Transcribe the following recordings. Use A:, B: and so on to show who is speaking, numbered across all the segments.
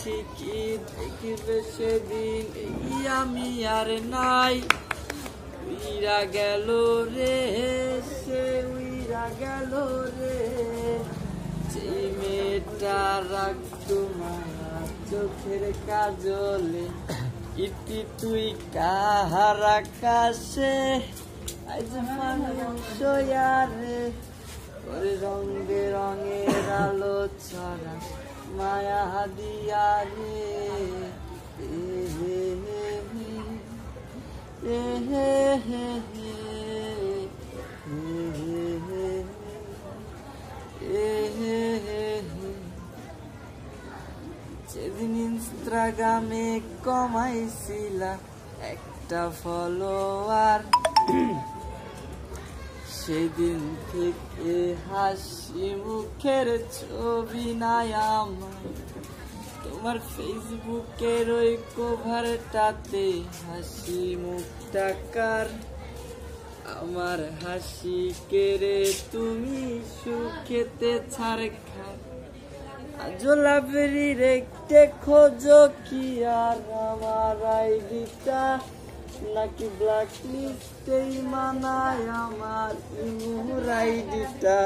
A: ঠিকই, দেখিবে সেদিন আমি আর নাই। উইরা গেল রে, সে উইরা গেল রে। যে মেয়েটা রাখতো তোমার চোখের কাজলে ইতি তুই কাহার আকাশে? আজ মানুষ রে, ওরে রঙে রঙের আলো ছড়া। মায়া দিয়া রে হে হে হে। হে হে। যেদিন ইনস্টাগ্রামে কমাইছিলা একটা ফলোয়ার সেদিন থেকে হাসি মুখের ছবি নাই আমার তোমার ফেসবুকের ওই কভারটাতে হাসি মুখটা কার? আমার হাসি কেড়ে তুমি সুখেতে ছাড় খা জোলাবেরি রেখতে খোঁজো কি আর আমার আইডিটা? নাকি ব্ল্যাক লিস্টেই মানায় আমার ইমুর আইডিটা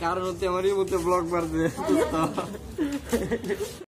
A: কারণ হচ্ছে আমার ইমুতে ব্লক মারবে